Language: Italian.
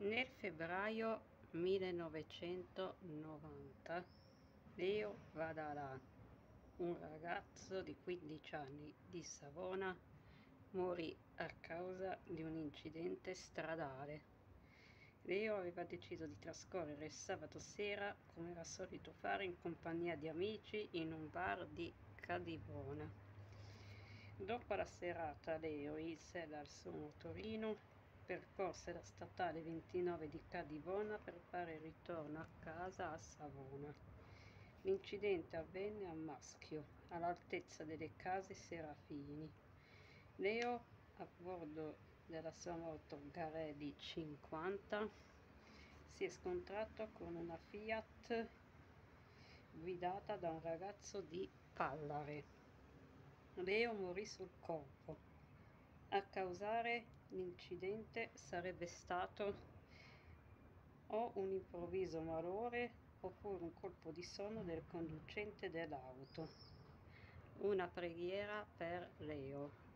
Nel febbraio 1990 Leo Vadalà, un ragazzo di 15 anni di Savona, morì a causa di un incidente stradale. Leo aveva deciso di trascorrere il sabato sera, come era solito fare, in compagnia di amici in un bar di Cadivona. Dopo la serata Leo in sella al suo motorino percorse la statale 29 di Cadivona per fare ritorno a casa a Savona. L'incidente avvenne a Maschio, all'altezza delle case Serafini. Leo, a bordo della sua moto Garelli 50, si è scontrato con una Fiat guidata da un ragazzo di Pallare. Leo morì sul corpo. A causare l'incidente sarebbe stato o un improvviso malore oppure un colpo di sonno del conducente dell'auto. Una preghiera per Leo.